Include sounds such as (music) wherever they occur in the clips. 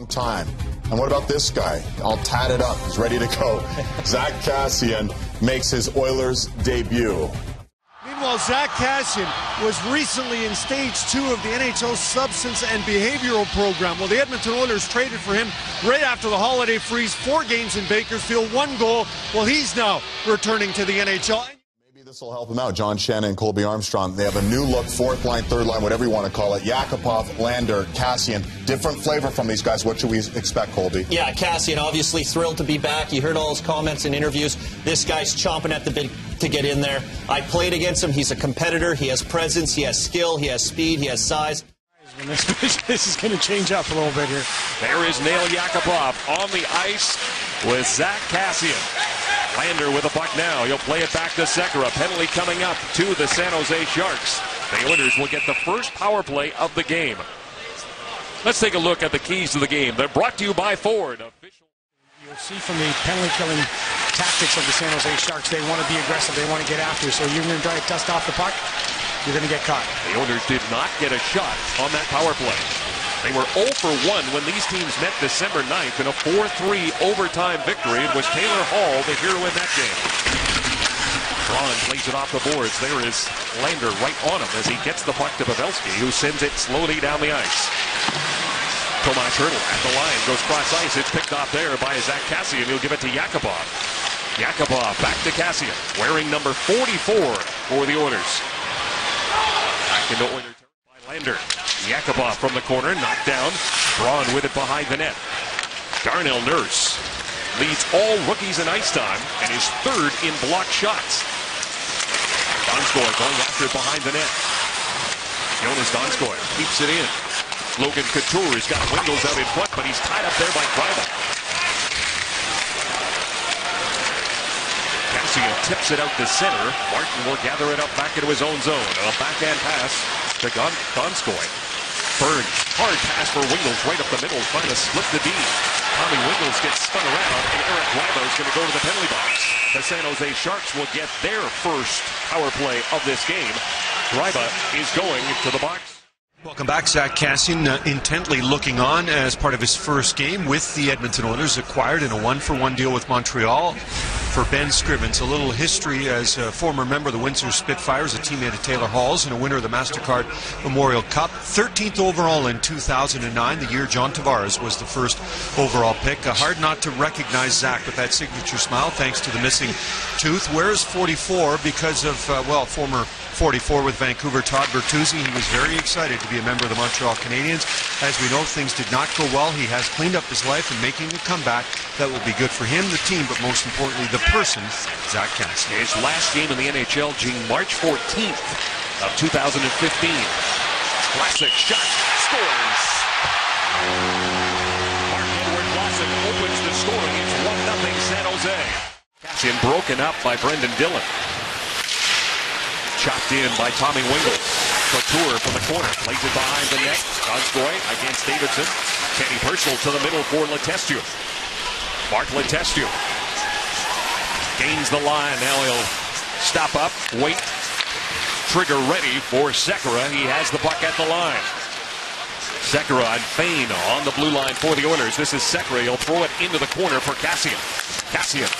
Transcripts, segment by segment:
long time. And what about this guy? All tatted up. He's ready to go. (laughs) Zack Kassian makes his Oilers debut. Meanwhile, Zack Kassian was recently in stage two of the NHL substance and behavioral program. Well, the Edmonton Oilers traded for him right after the holiday freeze. Four games in Bakersfield, one goal. Well, he's now returning to the NHL. Maybe this will help him out. John Shannon and Colby Armstrong. They have a new look, fourth line, third line, whatever you want to call it. Yakupov, Lander, Kassian. Different flavor from these guys. What should we expect, Colby? Yeah, Kassian, obviously thrilled to be back. You heard all his comments and interviews. This guy's chomping at the bit to get in there. I played against him. He's a competitor. He has presence. He has skill. He has speed. He has size. This, (laughs) this is going to change up a little bit here. There is Nail Yakupov on the ice with Zack Kassian. Lander with the puck now. He'll play it back to Sekera. Penalty coming up to the San Jose Sharks. The Oilers will get the first power play of the game. Let's take a look at the keys to the game. They're brought to you by Ford. You'll see from the penalty killing tactics of the San Jose Sharks, they want to be aggressive. They want to get after. So you're going to try to dust off the puck, you're going to get caught. The Oilers did not get a shot on that power play. They were 0 for 1 when these teams met December 9th in a 4-3 overtime victory. It was Taylor Hall, the hero in that game. Braun plays it off the boards. There is Lander right on him as he gets the puck to Pavelski, who sends it slowly down the ice. Tomas Hertl at the line, goes cross ice. It's picked off there by Zack Kassian. He'll give it to Yakupov. Yakupov back to Kassian, wearing number 44 for the Oilers. Back into Oilers by Lander. Yakupov from the corner, knocked down. Braun with it behind the net. Darnell Nurse leads all rookies in ice time and is third in block shots. Donskoi going after it behind the net. Joonas Donskoi keeps it in. Logan Couture's got Wingels out in front, but he's tied up there by Gryba. Kassian tips it out to center. Martin will gather it up back into his own zone. A backhand pass to Donskoi. Burns, hard pass for Wingels right up the middle, trying to split the D. Tommy Wingels gets spun around, and Eric is going to go to the penalty box. The San Jose Sharks will get their first power play of this game. Gryba is going to the box. Welcome back, Zack Kassian, uh, intently looking on as part of his first game with the Edmonton Oilers, acquired in a one-for-one deal with Montreal for Ben Scrivens. A little history as a former member of the Windsor Spitfires, a teammate of Taylor Hall's, and a winner of the MasterCard Memorial Cup. 13th overall in 2009, the year John Tavares was the first overall pick. Uh, hard not to recognize Zack with that signature smile, thanks to the missing tooth. Where's 44? Because of, uh, well, former 44 with Vancouver, Todd Bertuzzi. He was very excited to be a member of the Montreal Canadiens. As we know, things did not go well. He has cleaned up his life and making a comeback that will be good for him, the team, but most importantly, the person, Zack Kassian. His last game in the NHL, June March 14th of 2015. Classic shot, scores. Mark Edward Lawson opens the scoring. It's 1-0 San Jose. Kassian broken up by Brendan Dillon. Chopped in by Tommy Wingels. Couture from the corner. Plays it behind the net. Donskoi against Davidson. Kenny Purcell to the middle for Letestu. Mark Letestu. Gains the line. Now he'll stop up, wait. Trigger ready for Sekera. He has the puck at the line. Sekera and on the blue line for the Oilers. This is Sekera. He'll throw it into the corner for Kassian. Kassian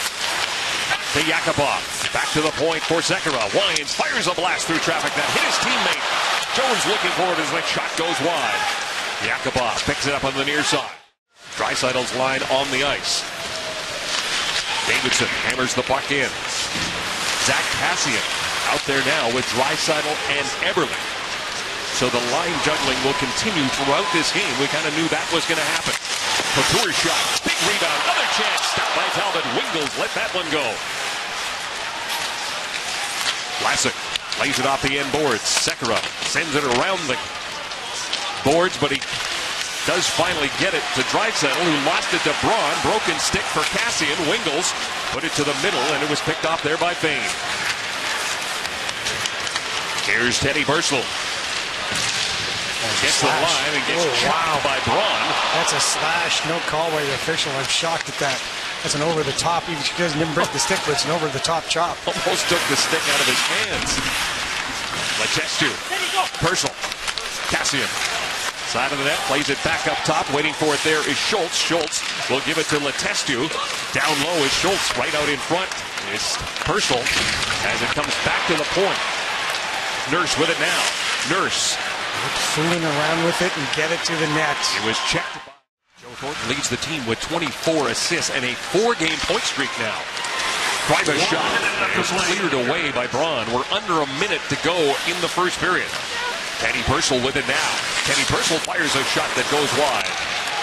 to Yakupov. Back to the point for Sekera. Wines fires a blast through traffic that hit his teammate. Jones looking for it as the shot goes wide. Yakupov picks it up on the near side. Draisaitl's line on the ice. Davidson hammers the puck in. Zack Kassian out there now with Draisaitl and Eberle. So the line juggling will continue throughout this game. We kind of knew that was going to happen. Couture shot. Big rebound. Another chance. Stopped by Talbot. Wingels let that one go. Vlasic lays it off the end boards. Sekera sends it around the boards, but he does finally get it to Draisaitl, who lost it to Braun. Broken stick for Kassian. Wingels put it to the middle, and it was picked off there by Fayne. Here's Teddy Purcell. Gets the line and gets Oh, chopped by Braun. That's a slash, no call by the official. I'm shocked at that. That's an over the top. Even she doesn't even break the stick, but it's an over the top chop. Almost took the stick out of his hands. Letestu. Purcell. Kassian. Side of the net, plays it back up top. Waiting for it there is Schultz. Schultz will give it to Letestu. Down low is Schultz. Right out in front is Purcell as it comes back to the point. Nurse with it now. Nurse. Fooling around with it and get it to the net. It was checked. Joe Thornton leads the team with 24 assists and a four-game point streak now. Private shot was cleared away by Braun. We're under a minute to go in the first period. Teddy Purcell with it now. Kenny Purcell fires a shot that goes wide.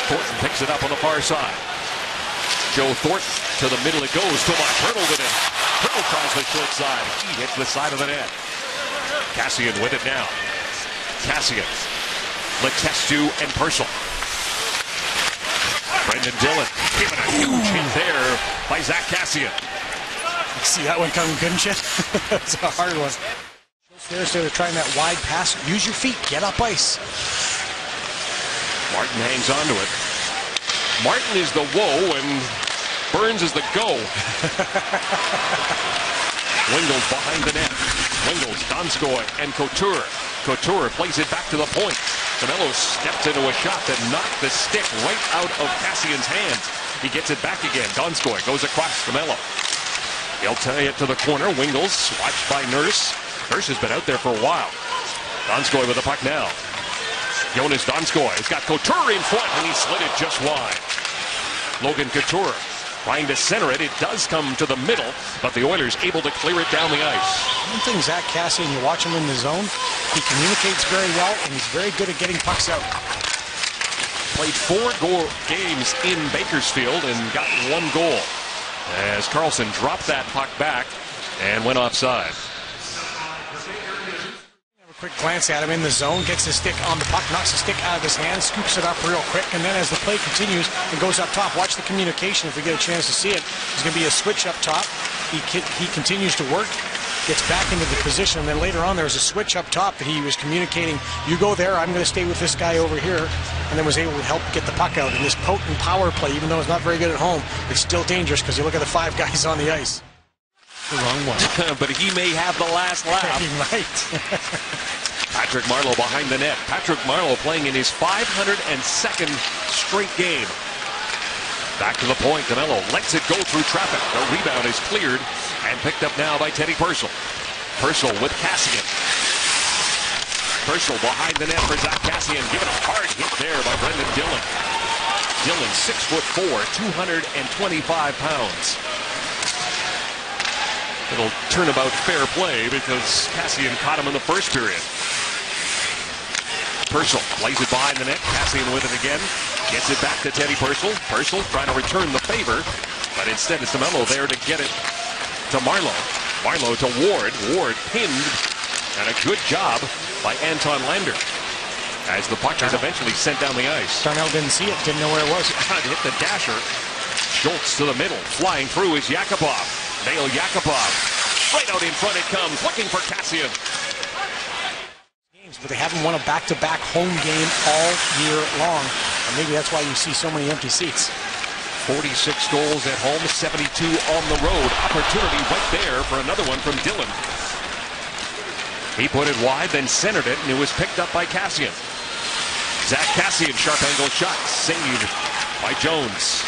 Thornton picks it up on the far side. Joe Thornton to the middle it goes. Tomas Hertl with it. Hertl tries the short side. He hits the side of the net. Kassian with it now. Kassian. Letestu and Purcell. Brendan Dillon giving a huge hit there by Zack Kassian. You see that one coming, couldn't you? (laughs) It's a hard one. Of trying that wide pass, use your feet, get up ice. Martin hangs on to it. Martin is the whoa and Burns is the go. (laughs) Wingels behind the net. Wingels, Donskoi, and Couture. Couture plays it back to the point. DeMelo steps into a shot that knocked the stick right out of Kassian's hands. He gets it back again. Donskoi goes across DeMelo. He'll tie it to the corner. Wingels, watched by Nurse. Nurse has been out there for a while. Donskoi with the puck now. Joonas Donskoi has got Couture in front, and he slid it just wide. Logan Couture trying to center it. It does come to the middle, but the Oilers able to clear it down the ice. One thing, Zack Kassian, you watch him in the zone, he communicates very well, and he's very good at getting pucks out. Played four goal games in Bakersfield and got one goal. As Karlsson dropped that puck back and went offside. Have a quick glance at him in the zone, gets the stick on the puck, knocks the stick out of his hand, scoops it up real quick, and then as the play continues and goes up top, watch the communication if we get a chance to see it. There's going to be a switch up top. He, he continues to work, gets back into the position, and then later on there's a switch up top that he was communicating, you go there, I'm going to stay with this guy over here, and then was able to help get the puck out. And this potent power play, even though it's not very good at home, it's still dangerous because you look at the five guys on the ice. The wrong one. (laughs) but he may have the last laugh. (laughs) He might. (laughs) Patrick Marleau behind the net. Patrick Marleau playing in his 502nd straight game. Back to the point. DeMelo lets it go through traffic. The rebound is cleared and picked up now by Teddy Purcell. Purcell with Kassian. Purcell behind the net for Zack Kassian. Given a hard hit there by Brendan Dillon. Dillon, six foot four, 225 pounds. It'll turn about fair play because Kassian caught him in the first period. Purcell plays it behind the net. Kassian with it again. Gets it back to Teddy Purcell. Purcell trying to return the favor, but instead it's DeMelo there to get it to Marleau. Marleau to Ward. Ward pinned, and a good job by Anton Lander. As the puck is eventually sent down the ice. Darnell didn't see it, didn't know where it was. It (laughs) hit the dasher. Schultz to the middle. Flying through is Yakupov. Nail Yakupov. Right out in front it comes. Looking for But they haven't won a back-to-back home game all year long. And maybe that's why you see so many empty seats. 46 goals at home, 72 on the road. Opportunity right there for another one from Dillon. He put it wide, then centered it, and it was picked up by Kassian. Zack Kassian, sharp angle shot, saved by Jones.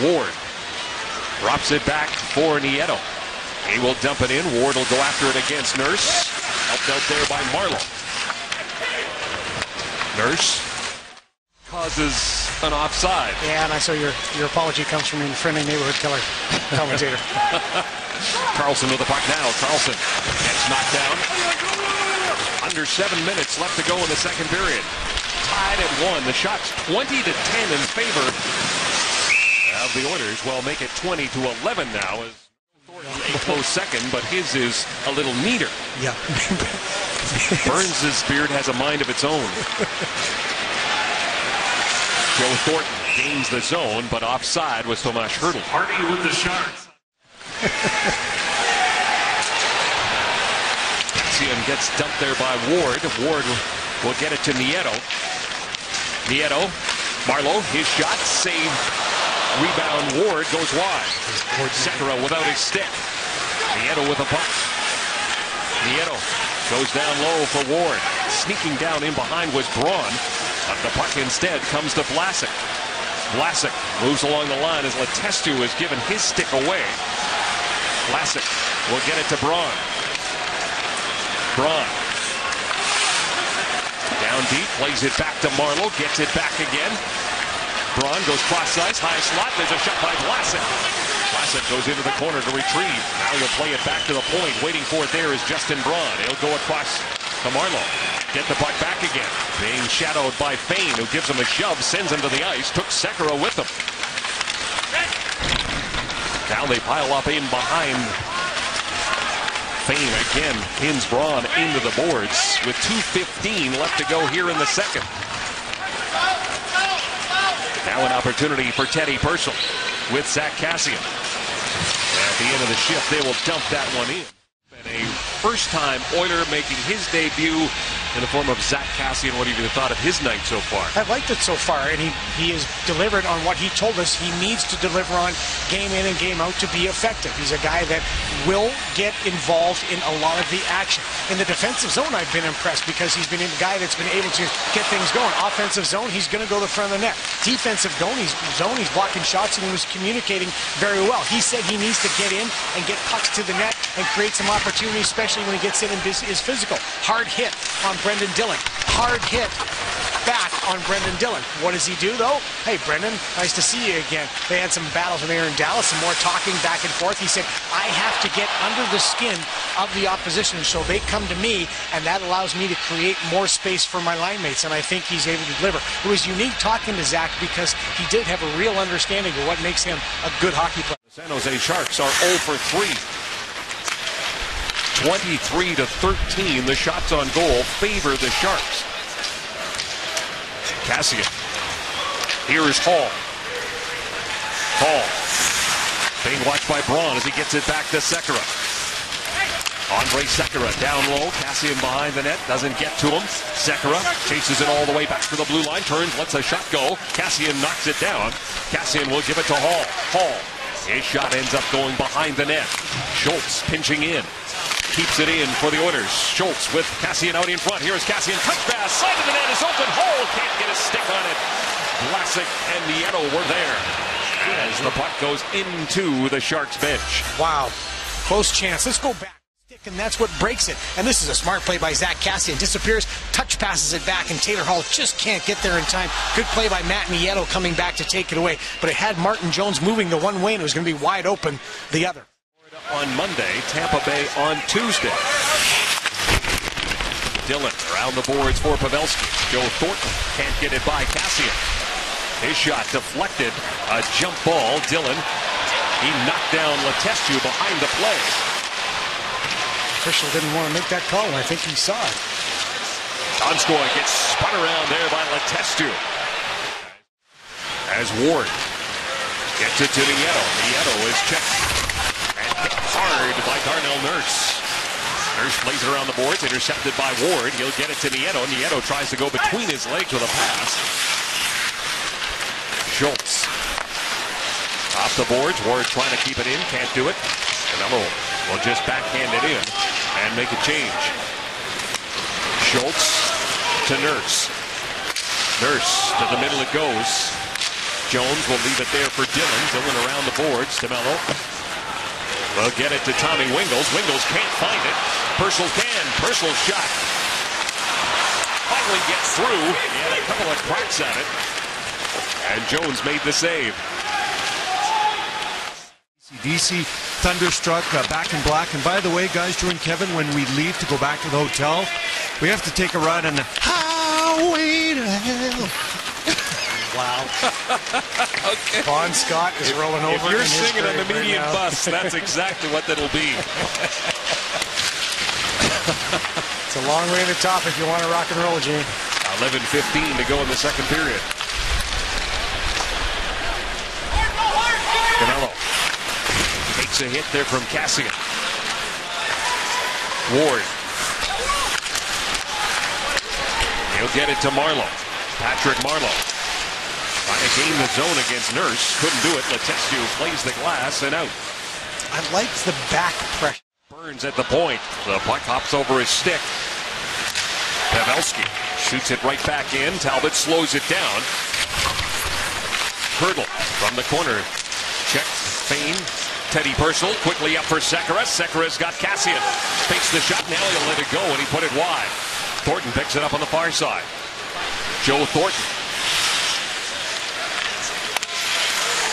Ward drops it back for Nieto. He will dump it in. Ward will go after it against Nurse. Helped out there by Marleau. Nurse causes an offside. Yeah, and I saw your, your apology comes from your friendly neighborhood killer (laughs) commentator. (laughs) Karlsson with the puck now. Karlsson gets knocked down. Under seven minutes left to go in the second period. Tied at one. The shot's 20 to 10 in favor of the Oilers. Well, make it 20 to 11 now. As a close second, but his is a little neater. Yeah. (laughs) Burns' beard has a mind of its own. Joe Thornton gains the zone, but offside was Tomas Hertl. Party with the Sharks. Kassian gets dumped there by Ward. Ward will get it to Nieto. Nieto, Marleau, his shot, save, rebound. Ward goes wide. Ward Sekera without his stick. Nieto with a puck. Nieto goes down low for Ward. Sneaking down in behind was Braun. But the puck instead comes to Vlasic. Vlasic moves along the line as Letestu is given his stick away. Vlasic will get it to Braun. Braun. Down deep, plays it back to Marleau, gets it back again. Braun goes cross ice, high slot. There's a shot by Vlasic. Vlasic goes into the corner to retrieve. Now he'll play it back to the point. Waiting for it there is Justin Braun. He'll go across to Marleau. Get the puck back again. Being shadowed by Fayne, who gives him a shove, sends him to the ice. Took Sekera with him. Now they pile up in behind Fayne again pins Braun into the boards with 2.15 left to go here in the second. Now an opportunity for Teddy Purcell with Zack Kassian. At the end of the shift, they will dump that one in. And a first-time Oiler making his debut in the form of Zack Kassian. What have you thought of his night so far? I've liked it so far, and he, he has delivered on what he told us he needs to deliver on game in and game out to be effective. He's a guy that will get involved in a lot of the action. In the defensive zone, I've been impressed because he's been a guy that's been able to get things going. Offensive zone, he's going to go to the front of the net. Defensive zone, he's, zone, he's blocking shots and he was communicating very well. He said he needs to get in and get pucks to the net and create some opportunities, especially when he gets in and is physical. Hard hit on Brendan Dillon. Hard hit back on Brendan Dillon. What does he do, though? Hey, Brendan, nice to see you again. They had some battles when they were in Dallas, some more talking back and forth. He said, I have to get under the skin of the opposition, so they come to me, and that allows me to create more space for my line mates, and I think he's able to deliver. It was unique talking to Zack because he did have a real understanding of what makes him a good hockey player. The San Jose Sharks are 0 for 3. 23 to 13. The shots on goal favor the Sharks. Kassian. Here is Hall. Hall. Being watched by Braun as he gets it back to Sekera. Andre Sekera down low. Kassian behind the net. Doesn't get to him. Sekera chases it all the way back to the blue line. Turns, lets a shot go. Kassian knocks it down. Kassian will give it to Hall. Hall. His shot ends up going behind the net. Schultz pinching in keeps it in for the Oilers. Schultz with Kassian out in front. Here's Kassian. Touch pass. Side of the net is open. Hall can't get a stick on it. Vlasic and Nieto were there as the puck goes into the Sharks bench. Wow. Close chance. Let's go back. And that's what breaks it. And this is a smart play by Zack Kassian. Disappears, touch passes it back, and Taylor Hall just can't get there in time. Good play by Matt Nieto coming back to take it away. But it had Martin Jones moving the one way, and it was going to be wide open the other on Monday, Tampa Bay on Tuesday. Dillon around the boards for Pavelski. Joe Thornton can't get it by Kassian. His shot deflected. A jump ball. Dillon. He knocked down Letestu behind the play. Official didn't want to make that call. I think he saw it. Donskoi gets spun around there by Letestu. As Ward gets it to Nieto. Nieto is checked by Darnell Nurse. Nurse plays it around the boards, intercepted by Ward. He'll get it to Nieto. Nieto tries to go between his legs with a pass. Schultz. Off the boards. Ward trying to keep it in. Can't do it. Canelo will just backhand it in and make a change. Schultz to Nurse. Nurse to the middle it goes. Jones will leave it there for Dillon. Dillon around the boards. DeMelo will get it to Tommy Wingels. Wingels can't find it. Purcell can. Purcell shot. Finally gets through. He had a couple of cracks at it. And Jones made the save. DC thunderstruck, uh, back in black. And by the way, guys, during Kevin, when we leave to go back to the hotel, we have to take a ride the highway to hell. Wow. (laughs) okay. Vaughn Scott is if, rolling over. If you're singing on the median right bus, that's exactly what that'll be. (laughs) it's a long way to the top if you want to rock and roll, Gene. 11.15 to go in the second period. Canelo takes a hit there from Kassian. Ward. He'll get it to Marleau. Patrick Marleau. Trying gain the zone against Nurse. Couldn't do it. Letestu plays the glass and out. I like the back pressure. Burns at the point. The puck hops over his stick. Pavelski shoots it right back in. Talbot slows it down. Hertl from the corner. Check, fein. Teddy Purcell quickly up for Sekera. Sekera's got Kassian. Fakes the shot. Now he'll let it go, and he put it wide. Thornton picks it up on the far side. Joe Thornton.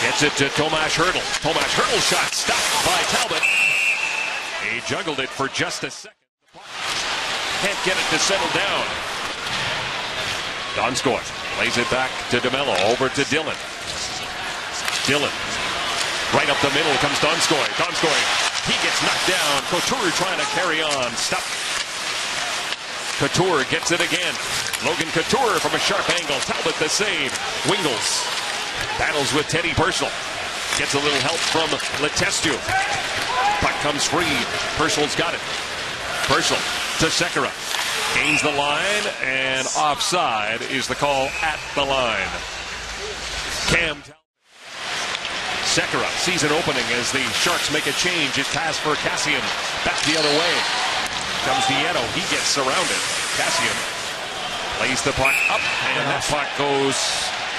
Gets it to Tomas Hertl. Tomas Hertl shot stopped by Talbot. He juggled it for just a second. Can't get it to settle down. Donskoi plays it back to DeMelo. Over to Dillon. Dillon. Right up the middle comes Donskoi. Donskoi. He gets knocked down. Couture trying to carry on. Stop. Couture gets it again. Logan Couture from a sharp angle. Talbot the save. Wingels battles with Teddy Purcell. Gets a little help from Letestu. Puck comes free. Purcell's got it. Purcell to Sekera. Gains the line, and offside is the call at the line. Cam Sekera sees an opening as the Sharks make a change. His pass for Kassian. Back the other way. Comes Nieto. He gets surrounded. Kassian plays the puck up, and that puck goes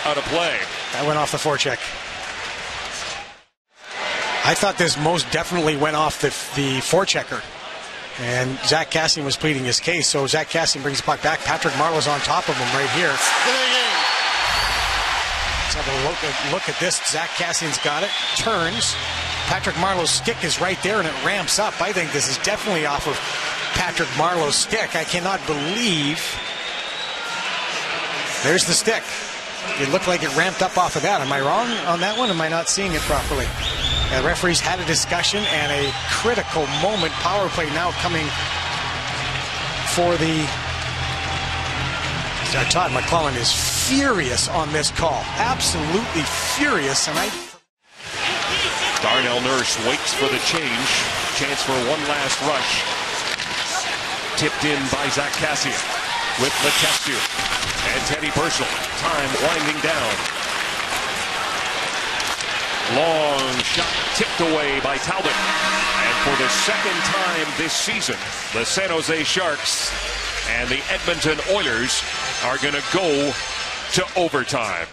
out of play. That went off the forecheck. I thought this most definitely went off the, the forechecker. And Zack Kassian was pleading his case, so Zack Kassian brings the puck back. Patrick Marleau's on top of him right here. Let's have a look at, look at this. Zack Kassian's got it. Turns. Patrick Marleau's stick is right there and it ramps up. I think this is definitely off of Patrick Marleau's stick. I cannot believe. There's the stick. It looked like it ramped up off of that. Am I wrong on that one? Am I not seeing it properly? The referees had a discussion and a critical moment. Power play now coming for the. Todd McLellan is furious on this call. Absolutely furious. And I. Darnell Nurse waits for the change. Chance for one last rush. Tipped in by Zack Kassian with Letestu and Teddy Purcell. Time winding down. Long shot tipped away by Talbot. And for the second time this season, the San Jose Sharks and the Edmonton Oilers are going to go to overtime.